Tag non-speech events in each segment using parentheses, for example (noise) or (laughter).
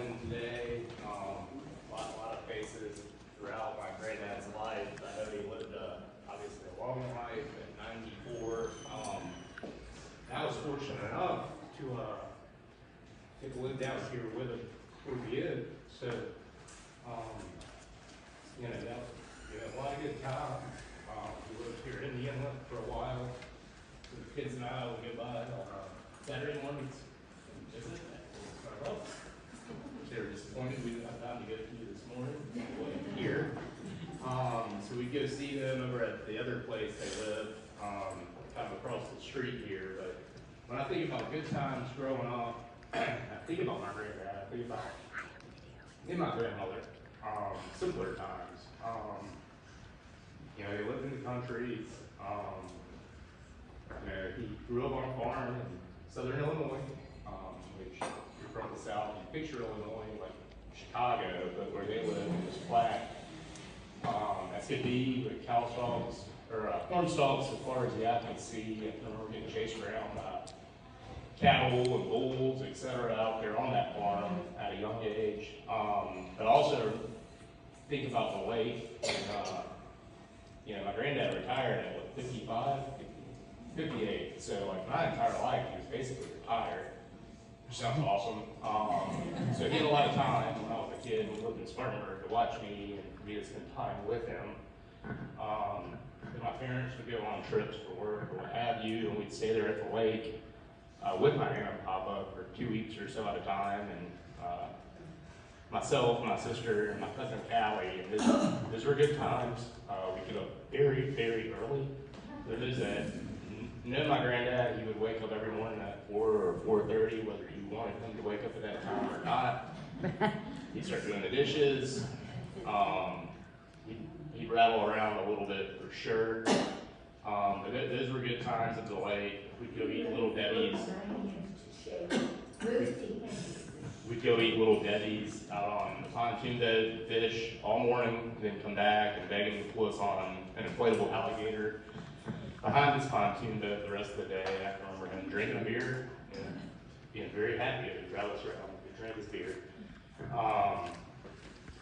gentlemen today. Um, a lot, a lot of faces throughout my granddad's life. I know he lived, uh, obviously a long life at ninety-four. Um, I was fortunate enough to, uh, get to live down here with him toward the end. So, um, you know, that, you know, a lot of good time. Um, we lived here in the inlet for a while. So the kids and I would go by on, uh, Saturday mornings visit. Start off. They were disappointed we didn't have time to go to you this morning, here. Um, so we go see them over at the other place they live, um, kind of across the street here. But when I think about good times growing up, (clears throat) I think about my granddad, I think about me and my grandmother, um, simpler times. Um, you know, they lived in the country, um, you know, he grew up on a farm in southern Illinois, um, which from the south, you picture Illinois like Chicago, but where they live is flat. Um, that's could be with cow stalks, or uh, corn stalks as far as the eye can see. I remember getting chased around by cattle and bulls, et cetera, out there on that farm at a young age. Um, but also think about the lake, and, uh, you know, my granddad retired at what, 55, 58. So like my entire life, he was basically retired. Which sounds awesome. Um, so he had a lot of time when I was a kid and lived in Spartanburg to watch me and me to spend time with him. Um, and my parents would go on trips for work or what have you, and we'd stay there at the lake uh, with my aunt and papa for two weeks or so at a time, and uh, myself, my sister, and my cousin Callie, and this, were good times. Uh, we get up very, very early. For those that know my granddad, he would wake up every morning at four or four thirty, whether you wanted him to wake up at that time or not. (laughs) He'd start doing the dishes. Um, he'd, he'd rattle around a little bit for sure. Um, but th- those were good times of the lake. We'd go eat Little Debbie's. We'd go eat Little Debbie's out on the pontoon boat, fish all morning, then come back and beg him to pull us on an inflatable alligator behind this pontoon boat the rest of the day. I can remember him drinking a beer being very happy to drive us around. He drank his beer. Um,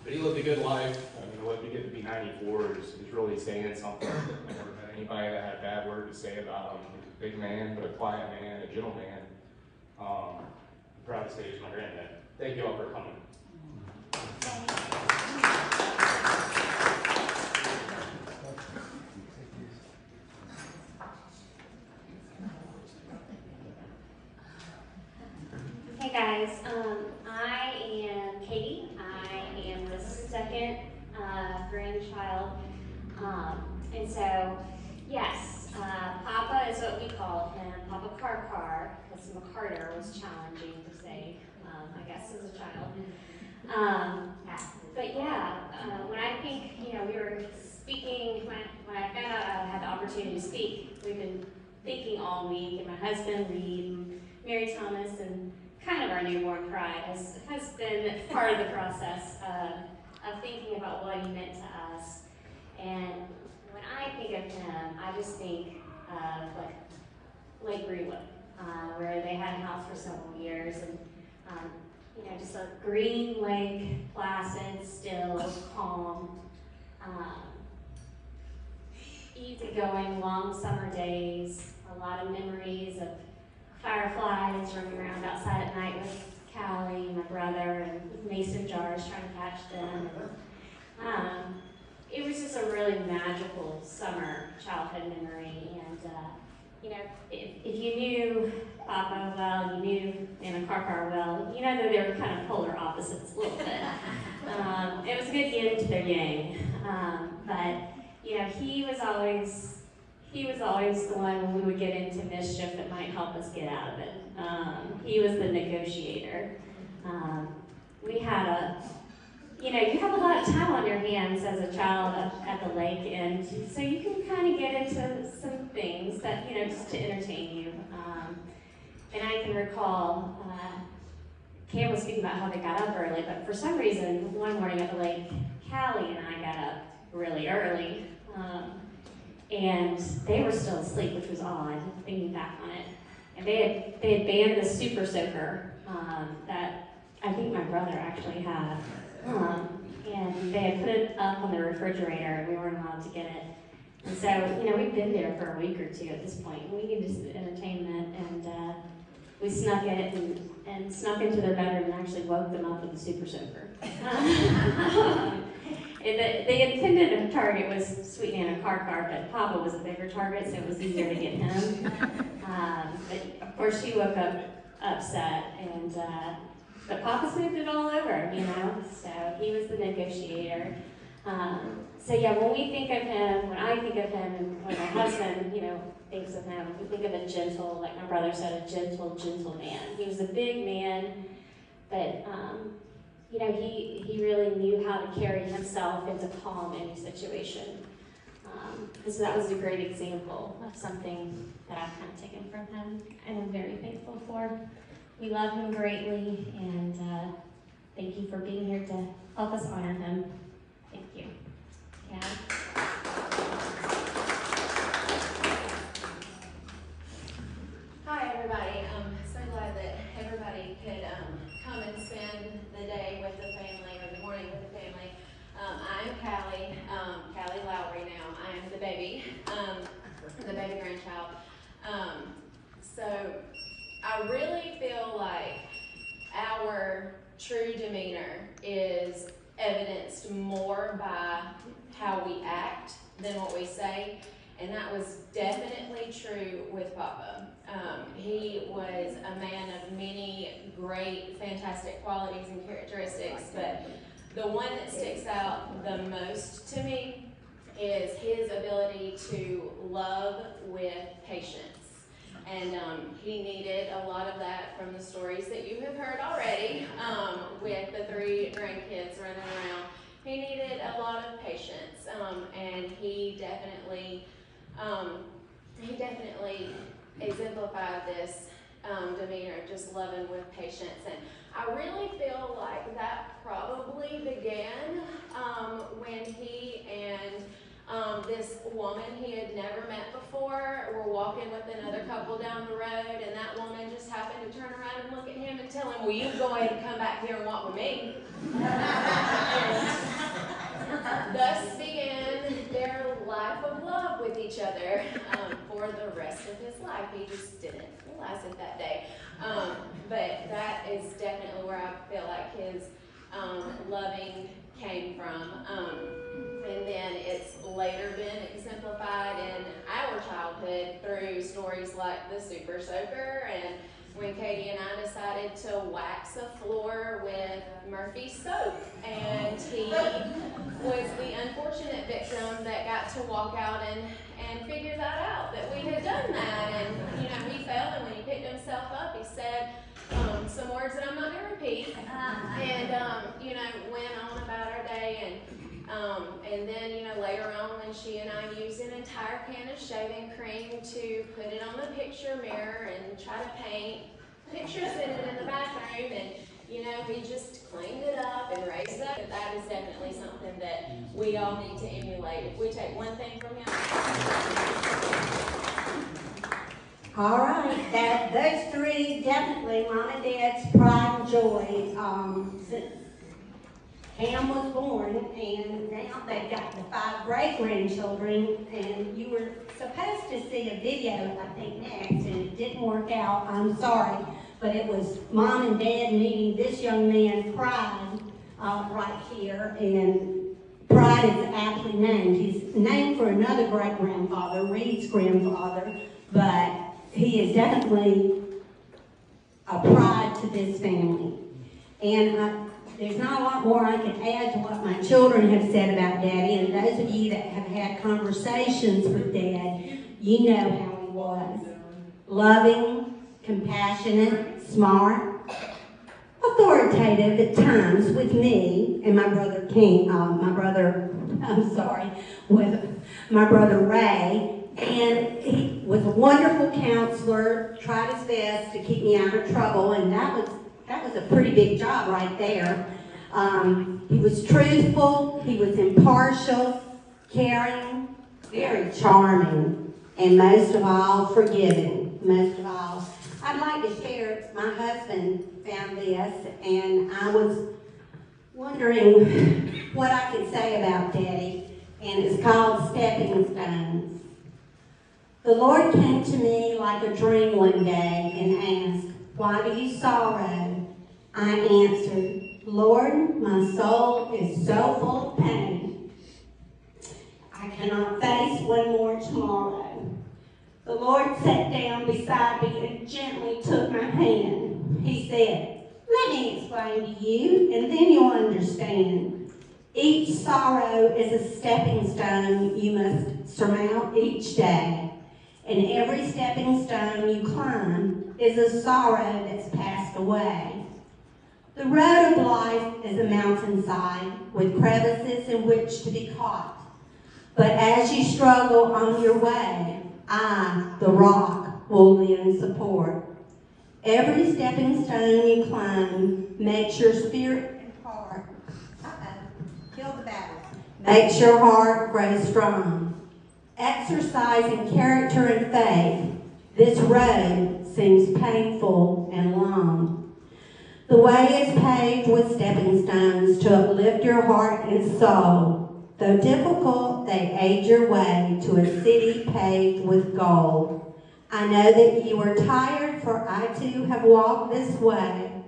but he lived a good life. I mean, what we get to be 94 is, is really saying something. I never met anybody that had a bad word to say about him. He was a big man, but a quiet man, a gentleman. Um, I'm proud to say he's my granddad. Thank you all for coming. Hey guys, um, I am Katie. I am the second uh, grandchild. Um, and so, yes, uh, Papa is what we Papa Car Car, because McCarter was challenging to say, um, I guess, as a child. Um, but yeah, uh, when I think, you know, we were speaking, when, when I found out I had the opportunity to speak, we've been thinking all week, and my husband, Reed, Mary Thomas, and kind of our newborn pride has, has been part of the process uh, of thinking about what he meant to us. And when I think of him, I just think of like Lake Greenwood, uh, where they had a house for several years, and um, you know, just a green lake, placid, still, calm, um, easygoing, long summer days, a lot of memories of fireflies running around outside at night with Callie, and my brother, and with mason jars trying to catch them. And, um, it was just a really magical summer childhood memory. And, uh, you know, if, if you knew Papa well, you knew Nana Carcar well, you know that they were kind of polar opposites a little bit. (laughs) Um, it was a good yin to their yang. Um, but, you know, he was always he was always the one when we would get into mischief that might help us get out of it. Um, he was the negotiator. Um, we had a, you know, you have a lot of time on your hands as a child at, the lake, and so you can kind of get into some things that, you know, just to entertain you. Um, and I can recall, uh, Cam was speaking about how they got up early, but for some reason, one morning at the lake, Callie and I got up really early. Um, and they were still asleep, which was odd, thinking back on it. And they had they had banned the super soaker um, that I think my brother actually had. Um, and they had put it up on the refrigerator, and we weren't allowed to get it. And so, you know, we'd been there for a week or two at this point, we needed some entertainment, and uh, we snuck it and, and snuck into their bedroom and actually woke them up with a super soaker. (laughs) and the, the intended target was Sweet Nana Carcar, but Papa was a bigger target, so it was easier to get him. (laughs) Um, but of course, she woke up upset, and uh, but Papa smoothed it all over, you know. So he was the negotiator. Um, so yeah, when we think of him, when I think of him, and when my husband, you know, thinks of him, we think of a gentle, like my brother said, a gentle, gentle man. He was a big man, but um, you know, he he really knew how to carry himself and to calm any situation. Um, so that was a great example of something that I've kind of taken from him, and I'm very thankful for. We love him greatly, and uh, thank you for being here to help us honor him. Thank you. Yeah. Hi, everybody. I'm so glad that everybody could um, come and spend the day with the family or the morning with the family. Um, I'm Callie, um, Callie Lowry now. I'm the baby, um, the baby grandchild. Um, so I really feel like our true demeanor is evidenced more by how we act than what we say. And that was definitely true with Papa. Um, he was a man of many great, fantastic qualities and characteristics, but the one that sticks out the most to me is his ability to love with patience. And um, he needed a lot of that from the stories that you have heard already um, with the three grandkids running around. He needed a lot of patience, um, and he definitely, um, he definitely exemplified this um, demeanor of just loving with patience. And I really feel like that probably began um, when he and um, this woman he had never met before were walking with another couple down the road, and that woman just happened to turn around and look at him and tell him, Will you go ahead and come back here and walk with me? Thus began their life of love with each other um, for the rest of his life. He just didn't realize it that day. Um, but that is definitely where I feel like his um, loving came from. And then it's later been exemplified in our childhood through stories like the Super Soaker and when Katie and I decided to wax a floor with Murphy soap. And he was the unfortunate victim that got to walk out and, and figure that out, that we had done that. And, you know, he fell, and when he picked himself up, he said um, some words that I'm not going to repeat. And, um, you know, went on about our day. And um, and then, you know, when she and I used an entire can of shaving cream to put it on the picture mirror and try to paint pictures in it in the bathroom and, you know, he just cleaned it up and raised it up. That is definitely something that we all need to emulate. If we take one thing from him. All right, that, those three definitely mom and dad's pride and joy. Um, Cam was born, and now they've got the five great grandchildren. And you were supposed to see a video, I think, next, and it didn't work out. I'm sorry, but it was mom and dad meeting this young man, Pride, uh, right here, and Pride is aptly named. He's named for another great grandfather, Reed's grandfather, but he is definitely a pride to this family. And I, there's not a lot more I can add to what my children have said about Daddy. And those of you that have had conversations with Dad, you know how he was. Loving, compassionate, smart, authoritative at times with me and my brother King, uh, my brother, (laughs) I'm sorry, with my brother Ray. And he was a wonderful counselor, tried his best to keep me out of trouble, and that was that was a pretty big job right there. Um, he was truthful, he was impartial, caring, very charming, and most of all, forgiving. Most of all, I'd like to share, my husband found this, and I was wondering what I could say about Daddy, and it's called Stepping Stones. The Lord came to me like a dream one day and asked, Why do you sorrow? I answered, Lord, my soul is so full of pain. I cannot face one more tomorrow. The Lord sat down beside me and gently took my hand. He said, Let me explain to you, and then you'll understand. Each sorrow is a stepping stone you must surmount each day. And every stepping stone you climb is a sorrow that's passed away. The road of life is a mountainside with crevices in which to be caught. But as you struggle on your way, I, the rock, will lend support. Every stepping stone you climb makes your spirit and heart, kill the battle, makes your heart grow strong. Exercising character and faith, this road seems painful and long. The way is paved with stepping stones to uplift your heart and soul. Though difficult, they aid your way to a city paved with gold. I know that you are tired, for I too have walked this way.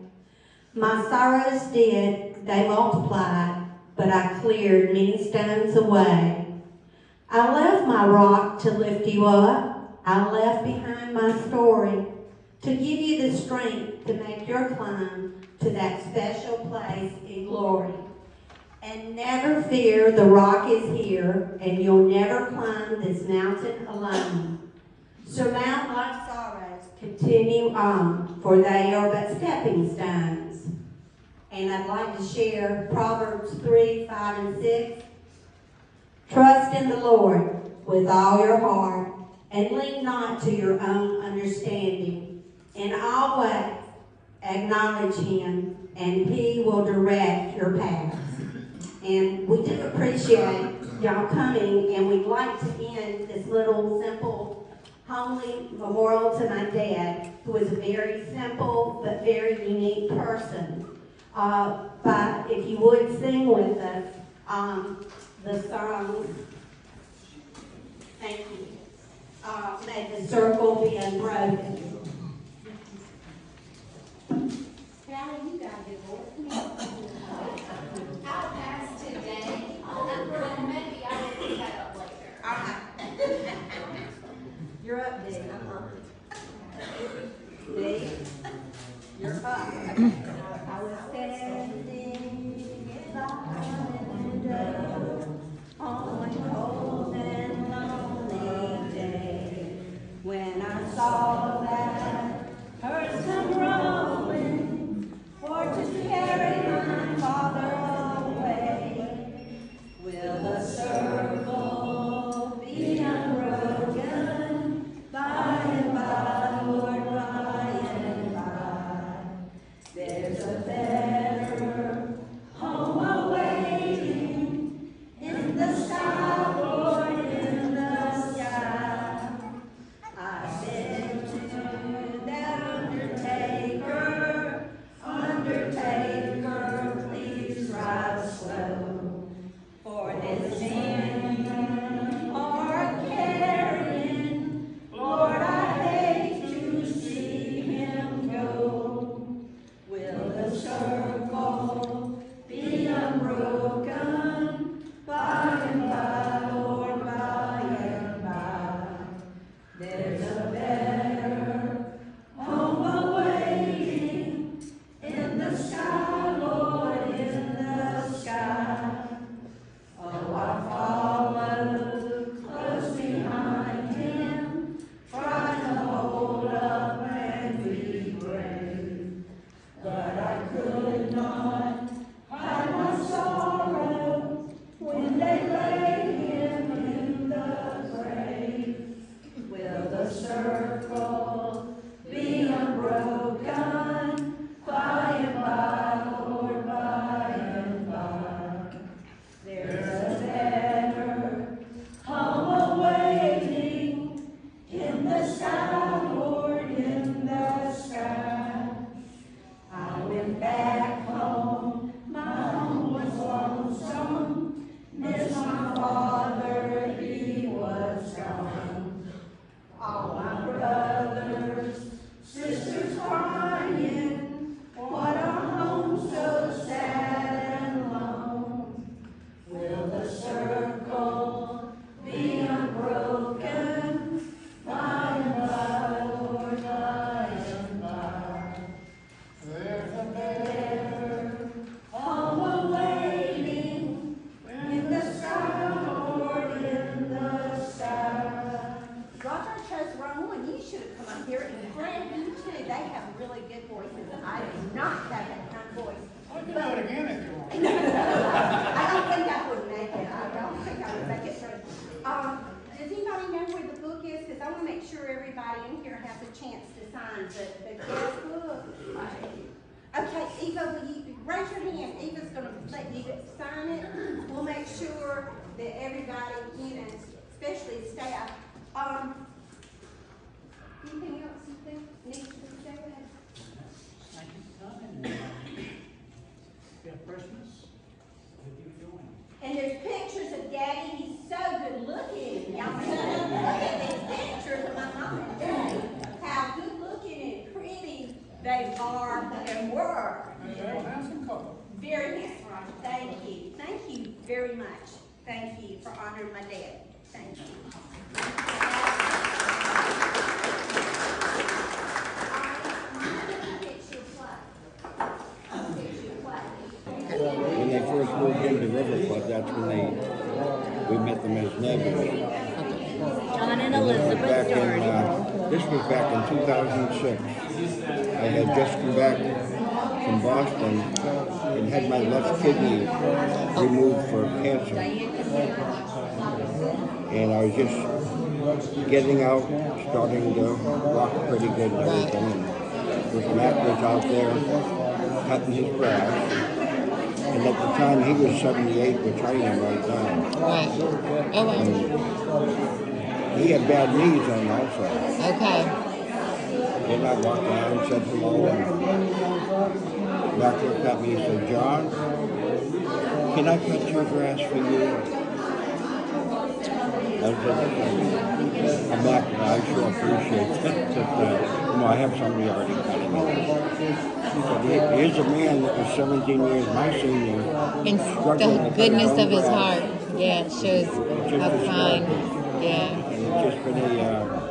My sorrows did, they multiplied, but I cleared many stones away. I left my rock to lift you up. I left behind my story to give you the strength to make your climb to that special place in glory. And never fear, the rock is here, and you'll never climb this mountain alone. Surmount life's sorrows, continue on, for they are but stepping stones. And I'd like to share Proverbs 3, 5, and 6. Trust in the Lord with all your heart, and lean not to your own understanding. In all ways, acknowledge him, and he will direct your paths. And we do appreciate y'all coming, and we'd like to end this little simple homely memorial to my dad, who was a very simple but very unique person. Uh, but if you would sing with us, um, the song, thank you. Uh, may the circle be unbroken. A chance to sign the, the guest book. Okay, Eva, will you, raise your hand, Eva's gonna let you sign it. We'll make sure that everybody, you know, especially staff, um, anything else you think needs to be said? Thank you for coming. Have Christmas? What are you doing? And there's pictures of Daddy, he's so good looking. Y'all look at these pictures of my mom and Daddy, how good looking and pretty they are and were. Very handsome, thank you, thank you very much. Thank you for honoring my dad, thank you. When they first moved into River Club, that's when they, we met them as neighbors. John and And this was back Elizabeth in, Doherty. uh, this was back in two thousand six. I had just come back from Boston and had my left kidney removed for cancer. And I was just getting out, starting to walk pretty good and everything. And Matt was out there cutting his grass. And at the time, he was seventy-eight, which I am right now. Right. Oh, wow. And he had bad knees on also. Okay. Then I walked down and said hello. And Mac looked at me and said, John, can I cut your grass for you? I said, I'm Mac, I sure appreciate that. But, uh, know, I have somebody already cutting it. Here's a man that was 17 years my senior. And the goodness of his grass. heart. Yeah, it shows how kind. Yeah. And it's just been a uh,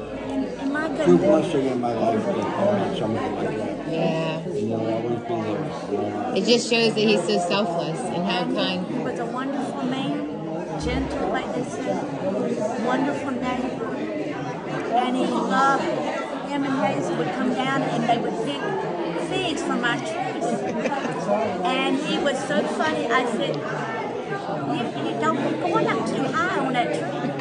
My true blessing in my life to have somebody like that. Yeah. And they'll always be there. you. It just shows that he's so selfless and how kind. He was a wonderful man, gentle, like they said, wonderful neighbor. And he loved, him and Hazel would come down and they would pick figs from our trees. And he was so funny, I said, you, you don't be going up too high on that tree.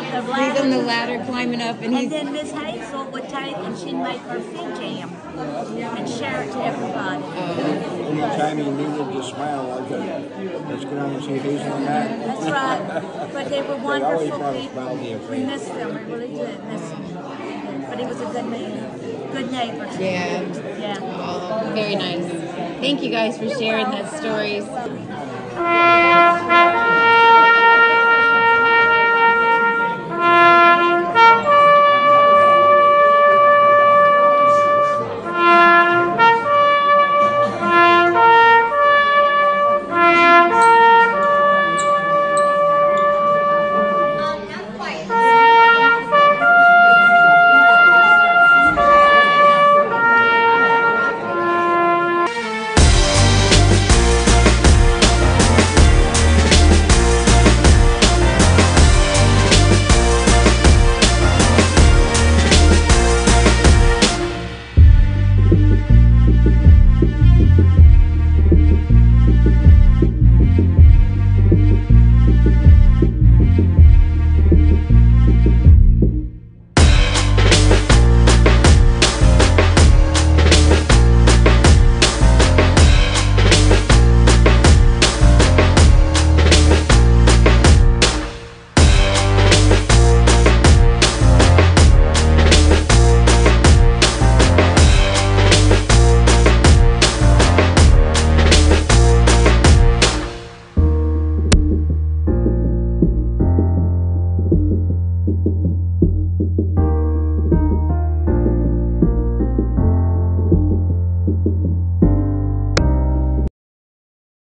He helped the He's on the ladder. ladder climbing up and And then Miss Hazel would take and she'd make her fig jam and share it to everybody. Anytime he needed to smile, I said, let's go down and see Hazel and that. That's right. But they were (laughs) They always wonderful brought a smile to your people. We face. miss them. We really did miss them. But he was a good man, good neighbor. Yeah. Yeah. Oh, very nice. Thank you guys for sharing that stories. Well,